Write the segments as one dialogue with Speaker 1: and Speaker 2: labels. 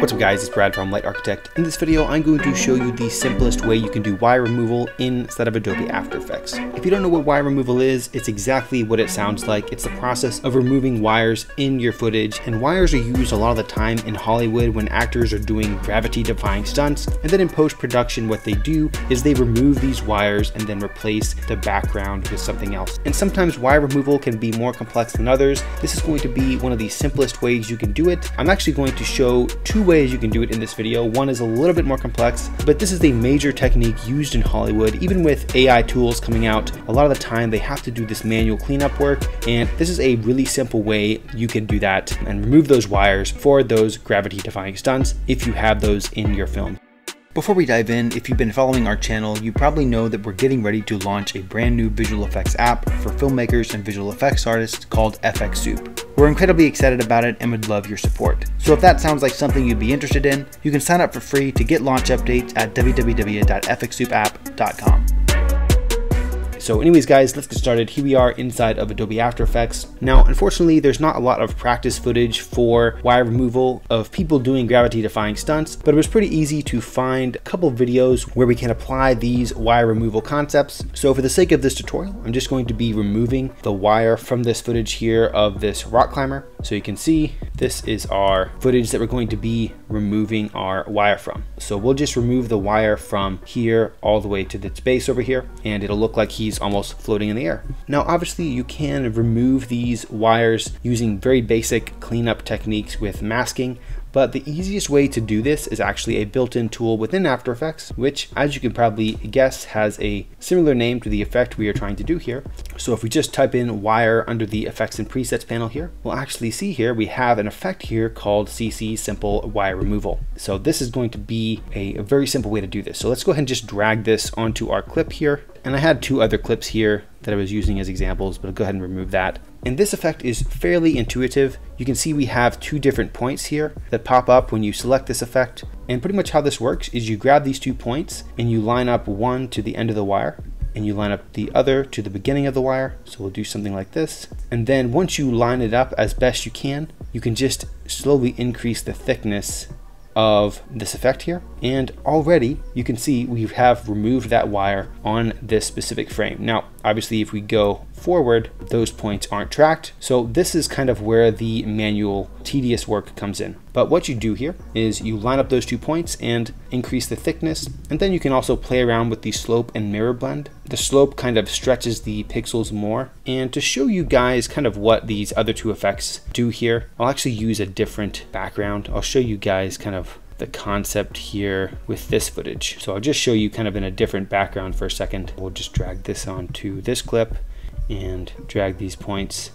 Speaker 1: What's up guys, it's Brad from Light Architect. In this video, I'm going to show you the simplest way you can do wire removal inside of Adobe After Effects. If you don't know what wire removal is, it's exactly what it sounds like. It's the process of removing wires in your footage, and wires are used a lot of the time in Hollywood when actors are doing gravity-defying stunts, and then in post-production what they do is they remove these wires and then replace the background with something else. And sometimes wire removal can be more complex than others. This is going to be one of the simplest ways you can do it. I'm actually going to show two ways you can do it in this video. One is a little bit more complex, but this is a major technique used in Hollywood. Even with AI tools coming out, a lot of the time they have to do this manual cleanup work, and this is a really simple way you can do that and remove those wires for those gravity-defying stunts if you have those in your film. Before we dive in, if you've been following our channel, you probably know that we're getting ready to launch a brand new visual effects app for filmmakers and visual effects artists called FX Soup. We're incredibly excited about it and would love your support. So if that sounds like something you'd be interested in, you can sign up for free to get launch updates at www.fxsupapp.com. So anyways guys, let's get started. Here we are inside of Adobe After Effects. Now, unfortunately, there's not a lot of practice footage for wire removal of people doing gravity defying stunts, but it was pretty easy to find a couple videos where we can apply these wire removal concepts. So for the sake of this tutorial, I'm just going to be removing the wire from this footage here of this rock climber. So you can see this is our footage that we're going to be removing our wire from. So we'll just remove the wire from here all the way to its base over here, and it'll look like he's almost floating in the air. Now, obviously you can remove these wires using very basic cleanup techniques with masking, but the easiest way to do this is actually a built-in tool within After Effects, which as you can probably guess has a similar name to the effect we are trying to do here. So if we just type in wire under the effects and presets panel here, we'll actually see here we have an effect here called CC Simple Wire Removal. So this is going to be a, very simple way to do this. So let's go ahead and just drag this onto our clip here and I had two other clips here that I was using as examples, but I'll go ahead and remove that. And this effect is fairly intuitive. You can see we have two different points here that pop up when you select this effect. And pretty much how this works is you grab these two points and you line up one to the end of the wire and you line up the other to the beginning of the wire. So we'll do something like this. And then once you line it up as best you can, you can just slowly increase the thickness of this effect here and already you can see we have removed that wire on this specific frame now obviously if we go forward those points aren't tracked. So this is kind of where the manual tedious work comes in. But what you do here is you line up those two points and increase the thickness. And then you can also play around with the slope and mirror blend. The slope kind of stretches the pixels more. And to show you guys kind of what these other two effects do here I'll actually use a different background. I'll show you guys kind of the concept here with this footage. So I'll just show you kind of in a different background for a second. We'll just drag this onto this clip and drag these points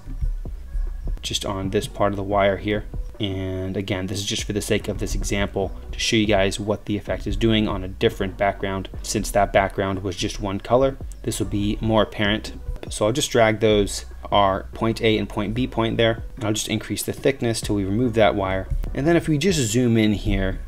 Speaker 1: just on this part of the wire here. And again, this is just for the sake of this example to show you guys what the effect is doing on a different background. Since that background was just one color, this will be more apparent. So I'll just drag those our point A and point B point there. And I'll just increase the thickness till we remove that wire. And then if we just zoom in here,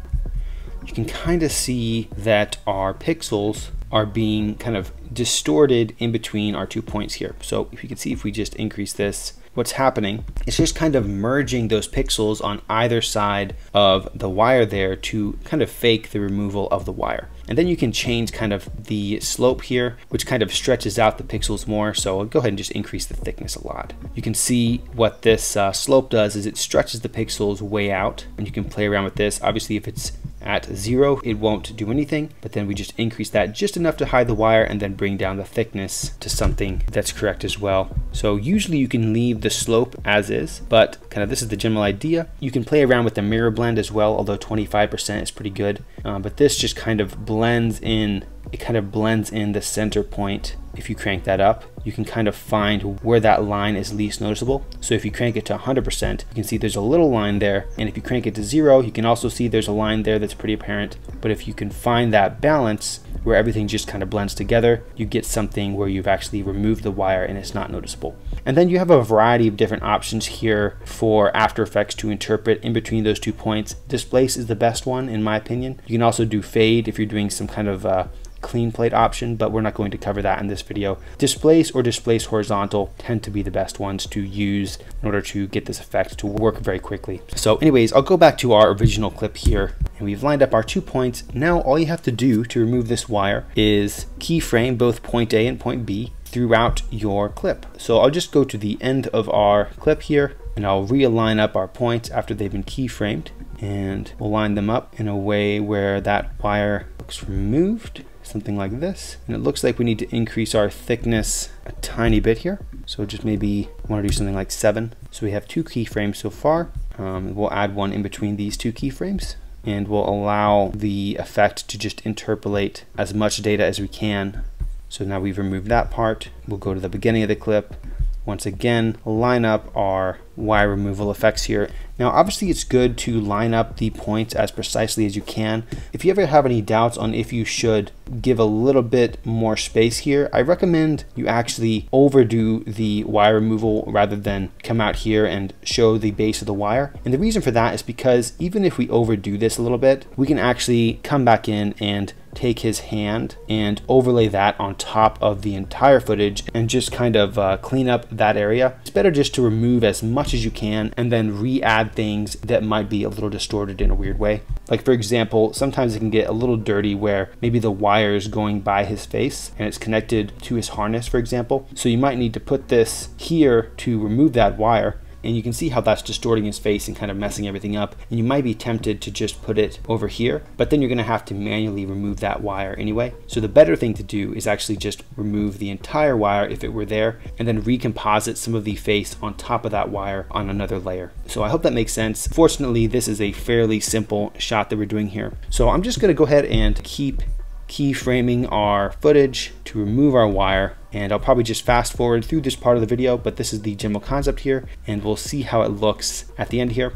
Speaker 1: you can kind of see that our pixels are being kind of distorted in between our two points here. So if you can see if we just increase this, what's happening is just kind of merging those pixels on either side of the wire there to kind of fake the removal of the wire. And then you can change kind of the slope here, which kind of stretches out the pixels more. So I'll go ahead and just increase the thickness a lot. You can see what this uh, slope does is it stretches the pixels way out and you can play around with this. Obviously, if it's at zero, it won't do anything, but then we just increase that just enough to hide the wire and then bring down the thickness to something that's correct as well. So usually you can leave the slope as is, but kind of this is the general idea. You can play around with the mirror blend as well, although 25% is pretty good. Uh, but this just kind of blends in, it kind of blends in the center point if you crank that up, you can kind of find where that line is least noticeable. So if you crank it to 100%, you can see there's a little line there. And if you crank it to zero, you can also see there's a line there that's pretty apparent. But if you can find that balance where everything just kind of blends together, you get something where you've actually removed the wire and it's not noticeable. And then you have a variety of different options here for After Effects to interpret in between those two points. Displace is the best one in my opinion. You can also do fade if you're doing some kind of uh, clean plate option, but we're not going to cover that in this video. Displace or displace horizontal tend to be the best ones to use in order to get this effect to work very quickly. So anyways, I'll go back to our original clip here and we've lined up our two points. Now all you have to do to remove this wire is keyframe both point A and point B throughout your clip. So I'll just go to the end of our clip here and I'll realign up our points after they've been keyframed and we'll line them up in a way where that wire looks removed something like this. And it looks like we need to increase our thickness a tiny bit here. So just maybe want to do something like seven. So we have two keyframes so far. Um, we'll add one in between these two keyframes and we'll allow the effect to just interpolate as much data as we can. So now we've removed that part. We'll go to the beginning of the clip once again line up our wire removal effects here. Now obviously it's good to line up the points as precisely as you can. If you ever have any doubts on if you should give a little bit more space here, I recommend you actually overdo the wire removal rather than come out here and show the base of the wire. And the reason for that is because even if we overdo this a little bit, we can actually come back in and take his hand and overlay that on top of the entire footage and just kind of uh, clean up that area. It's better just to remove as much as you can and then re-add things that might be a little distorted in a weird way. Like for example, sometimes it can get a little dirty where maybe the wire is going by his face and it's connected to his harness, for example. So you might need to put this here to remove that wire and you can see how that's distorting his face and kind of messing everything up. And you might be tempted to just put it over here, but then you're gonna have to manually remove that wire anyway. So the better thing to do is actually just remove the entire wire if it were there, and then recomposite some of the face on top of that wire on another layer. So I hope that makes sense. Fortunately, this is a fairly simple shot that we're doing here. So I'm just gonna go ahead and keep keyframing our footage to remove our wire and I'll probably just fast forward through this part of the video but this is the general concept here and we'll see how it looks at the end here.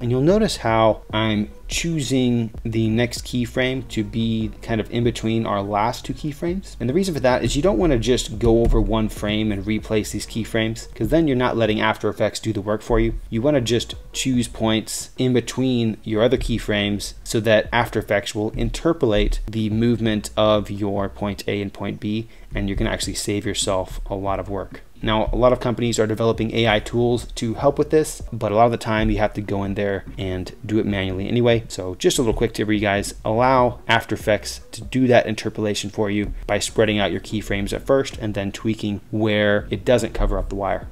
Speaker 1: And you'll notice how I'm choosing the next keyframe to be kind of in between our last two keyframes. And the reason for that is you don't want to just go over one frame and replace these keyframes because then you're not letting After Effects do the work for you. You want to just choose points in between your other keyframes so that After Effects will interpolate the movement of your point A and point B and you can actually save yourself a lot of work. Now, a lot of companies are developing AI tools to help with this, but a lot of the time you have to go in there and do it manually anyway. So just a little quick tip for you guys, allow After Effects to do that interpolation for you by spreading out your keyframes at first and then tweaking where it doesn't cover up the wire.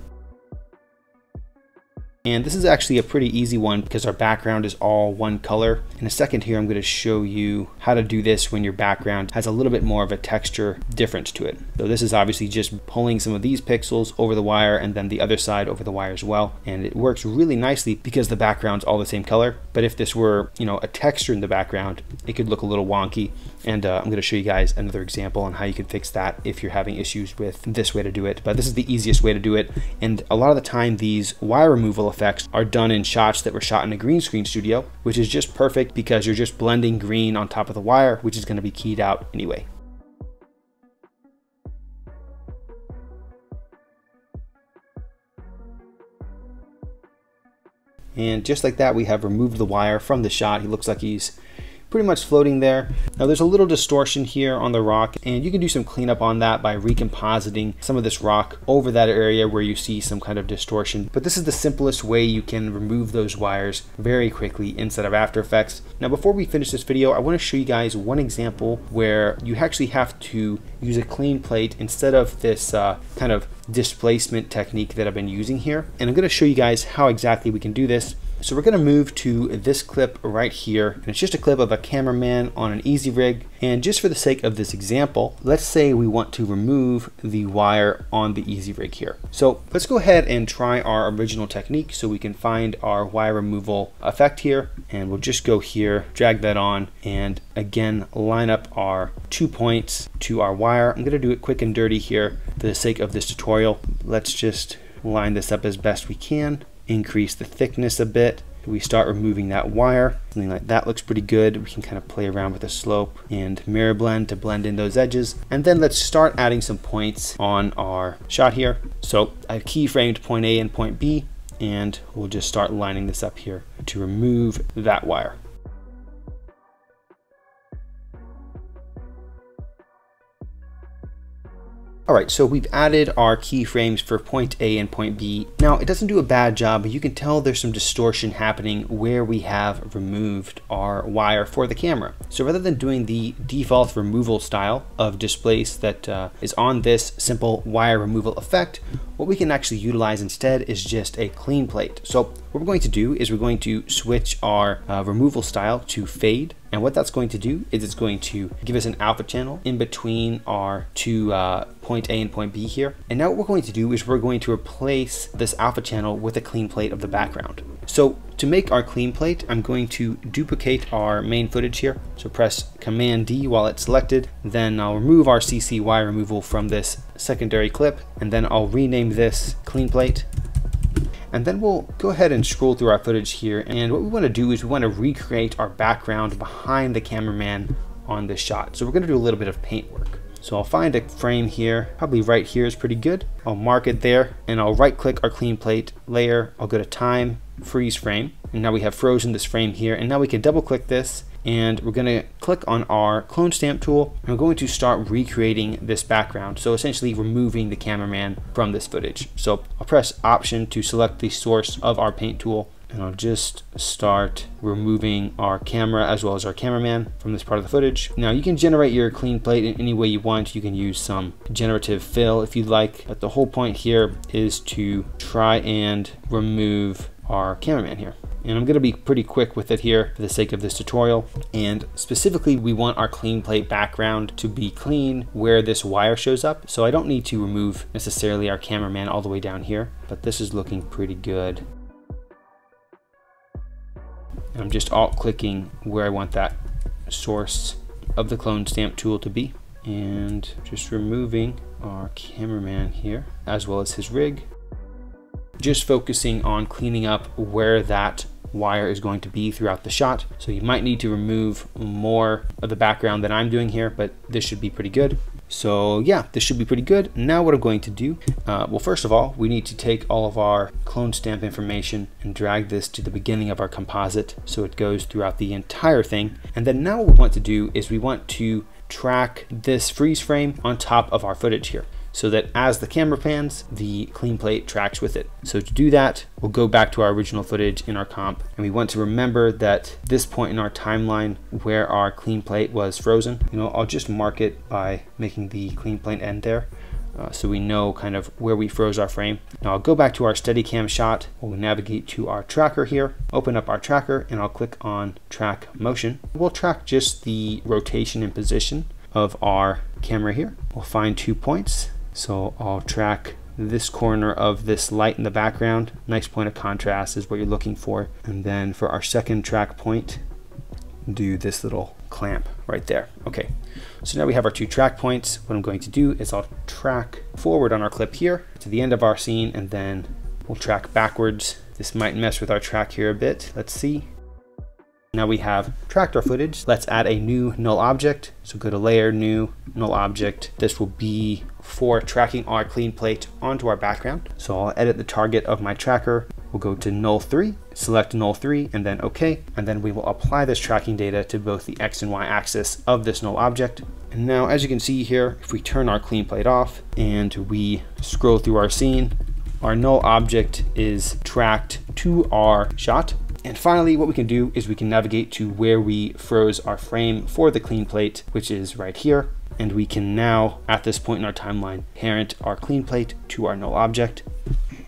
Speaker 1: And this is actually a pretty easy one because our background is all one color. In a second here, I'm going to show you how to do this when your background has a little bit more of a texture difference to it. So this is obviously just pulling some of these pixels over the wire and then the other side over the wire as well. And it works really nicely because the background's all the same color. But if this were, you know, a texture in the background, it could look a little wonky. And uh, I'm going to show you guys another example on how you can fix that if you're having issues with this way to do it. But this is the easiest way to do it. And a lot of the time, these wire removal effects are done in shots that were shot in a green screen studio, which is just perfect because you're just blending green on top of the wire, which is going to be keyed out anyway. And just like that, we have removed the wire from the shot. He looks like he's pretty much floating there. Now there's a little distortion here on the rock and you can do some cleanup on that by recompositing some of this rock over that area where you see some kind of distortion. But this is the simplest way you can remove those wires very quickly inside of After Effects. Now before we finish this video, I want to show you guys one example where you actually have to use a clean plate instead of this uh, kind of displacement technique that I've been using here. And I'm going to show you guys how exactly we can do this. So we're gonna move to this clip right here. And it's just a clip of a cameraman on an Easyrig. And just for the sake of this example, let's say we want to remove the wire on the Easyrig here. So let's go ahead and try our original technique so we can find our wire removal effect here. And we'll just go here, drag that on, and again, line up our two points to our wire. I'm gonna do it quick and dirty here for the sake of this tutorial. Let's just line this up as best we can increase the thickness a bit. We start removing that wire, something like that looks pretty good. We can kind of play around with the slope and mirror blend to blend in those edges. And then let's start adding some points on our shot here. So I've keyframed point A and point B, and we'll just start lining this up here to remove that wire. Alright, so we've added our keyframes for point A and point B. Now, it doesn't do a bad job, but you can tell there's some distortion happening where we have removed our wire for the camera. So rather than doing the default removal style of displace that uh, is on this simple wire removal effect, what we can actually utilize instead is just a clean plate. So what we're going to do is we're going to switch our uh, removal style to fade and what that's going to do is it's going to give us an alpha channel in between our two uh, point A and point B here. And now what we're going to do is we're going to replace this alpha channel with a clean plate of the background. So to make our clean plate, I'm going to duplicate our main footage here. So press Command D while it's selected. Then I'll remove our CC Wire Removal from this secondary clip. And then I'll rename this clean plate. And then we'll go ahead and scroll through our footage here. And what we want to do is we want to recreate our background behind the cameraman on this shot. So we're going to do a little bit of paint work. So I'll find a frame here, probably right here is pretty good. I'll mark it there and I'll right click our clean plate layer. I'll go to time, freeze frame. And now we have frozen this frame here. And now we can double click this and we're going to click on our clone stamp tool and we're going to start recreating this background so essentially removing the cameraman from this footage so I'll press option to select the source of our paint tool and I'll just start removing our camera as well as our cameraman from this part of the footage. Now you can generate your clean plate in any way you want. You can use some generative fill if you'd like, but the whole point here is to try and remove our cameraman here. And I'm going to be pretty quick with it here for the sake of this tutorial. And specifically, we want our clean plate background to be clean where this wire shows up. So I don't need to remove necessarily our cameraman all the way down here, but this is looking pretty good. And I'm just alt clicking where I want that source of the clone stamp tool to be. And just removing our cameraman here, as well as his rig. Just focusing on cleaning up where that wire is going to be throughout the shot. So you might need to remove more of the background than I'm doing here, but this should be pretty good. So yeah, this should be pretty good. Now what I'm going to do, uh, well, first of all, we need to take all of our clone stamp information and drag this to the beginning of our composite so it goes throughout the entire thing. And then now what we want to do is we want to track this freeze frame on top of our footage here so that as the camera pans, the clean plate tracks with it. So to do that, we'll go back to our original footage in our comp, and we want to remember that this point in our timeline where our clean plate was frozen, you know, I'll just mark it by making the clean plate end there. Uh, so we know kind of where we froze our frame. Now I'll go back to our Steadicam shot. We'll navigate to our tracker here, open up our tracker, and I'll click on track motion. We'll track just the rotation and position of our camera here. We'll find two points so I'll track this corner of this light in the background. Nice point of contrast is what you're looking for. And then for our second track point, do this little clamp right there. Okay, so now we have our two track points. What I'm going to do is I'll track forward on our clip here to the end of our scene and then we'll track backwards. This might mess with our track here a bit. Let's see. Now we have tracked our footage. Let's add a new null object. So go to layer, new, null object. This will be for tracking our clean plate onto our background. So I'll edit the target of my tracker. We'll go to null 3, select null 3, and then OK. And then we will apply this tracking data to both the X and Y axis of this null object. And now, as you can see here, if we turn our clean plate off and we scroll through our scene, our null object is tracked to our shot and finally, what we can do is we can navigate to where we froze our frame for the clean plate, which is right here. And we can now, at this point in our timeline, parent our clean plate to our null object.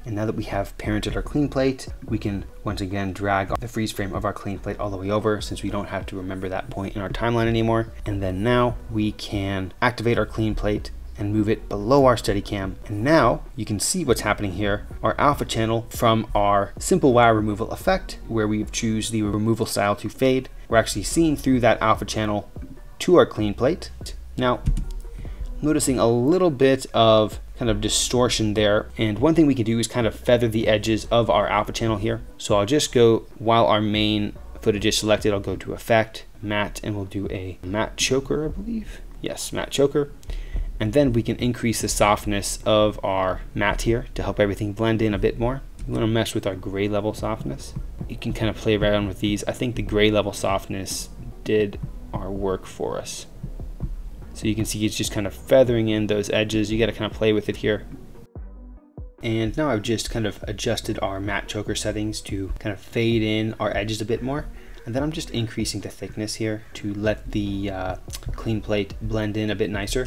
Speaker 1: And now that we have parented our clean plate, we can once again drag the freeze frame of our clean plate all the way over since we don't have to remember that point in our timeline anymore. And then now we can activate our clean plate and move it below our Steadicam. And now you can see what's happening here. Our alpha channel from our simple wire removal effect, where we've choose the removal style to fade, we're actually seeing through that alpha channel to our clean plate. Now, noticing a little bit of kind of distortion there. And one thing we can do is kind of feather the edges of our alpha channel here. So I'll just go, while our main footage is selected, I'll go to effect, matte, and we'll do a matte choker, I believe. Yes, matte choker. And then we can increase the softness of our matte here to help everything blend in a bit more. We want to mess with our gray level softness. You can kind of play around with these. I think the gray level softness did our work for us. So you can see it's just kind of feathering in those edges. You got to kind of play with it here. And now I've just kind of adjusted our matte choker settings to kind of fade in our edges a bit more. And then I'm just increasing the thickness here to let the uh, clean plate blend in a bit nicer.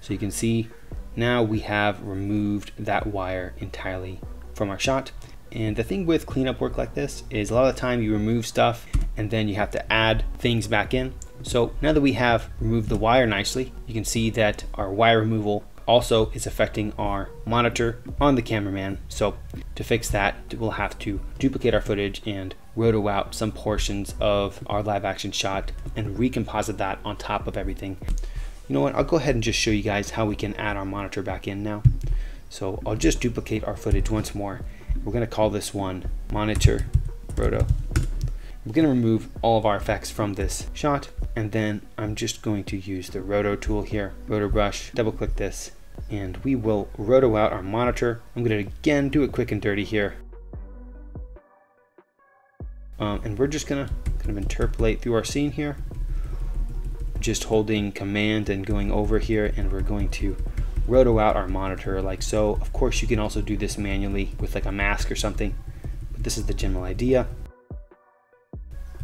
Speaker 1: So you can see now we have removed that wire entirely from our shot. And the thing with cleanup work like this is a lot of the time you remove stuff and then you have to add things back in. So now that we have removed the wire nicely, you can see that our wire removal also is affecting our monitor on the cameraman. So to fix that, we'll have to duplicate our footage and roto out some portions of our live action shot and recomposite that on top of everything. You know what, I'll go ahead and just show you guys how we can add our monitor back in now. So I'll just duplicate our footage once more. We're gonna call this one monitor roto. We're gonna remove all of our effects from this shot and then I'm just going to use the roto tool here, roto brush, double click this and we will roto out our monitor. I'm to again do it quick and dirty here. Um, and we're just to kind of interpolate through our scene here. Just holding command and going over here and we're going to roto out our monitor like so. Of course you can also do this manually with like a mask or something, but this is the general idea.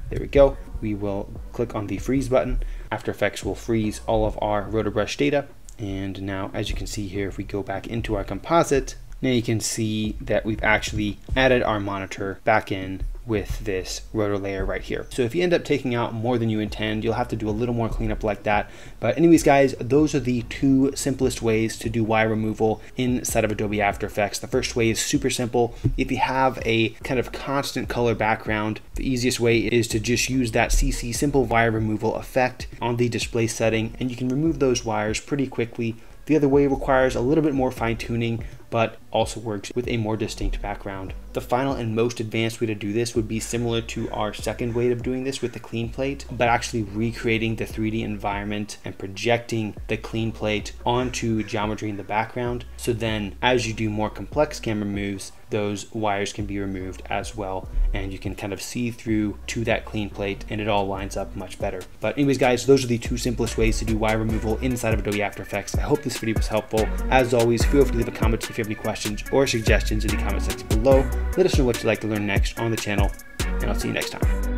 Speaker 1: There we go. We will click on the freeze button. After Effects will freeze all of our rotobrush data and now as you can see here, if we go back into our composite, now you can see that we've actually added our monitor back in with this roto layer right here. So if you end up taking out more than you intend, you'll have to do a little more cleanup like that. But anyways, guys, those are the two simplest ways to do wire removal inside of Adobe After Effects. The first way is super simple. If you have a kind of constant color background, the easiest way is to just use that CC Simple Wire Removal effect on the displace setting, and you can remove those wires pretty quickly the other way requires a little bit more fine tuning, but also works with a more distinct background. The final and most advanced way to do this would be similar to our second way of doing this with the clean plate, but actually recreating the 3D environment and projecting the clean plate onto geometry in the background. So then as you do more complex camera moves, those wires can be removed as well and you can kind of see through to that clean plate and it all lines up much better. But anyways guys, those are the two simplest ways to do wire removal inside of Adobe After Effects. I hope this video was helpful. As always, feel free to leave a comment if you have any questions or suggestions in the comment section below. Let us know what you'd like to learn next on the channel and I'll see you next time.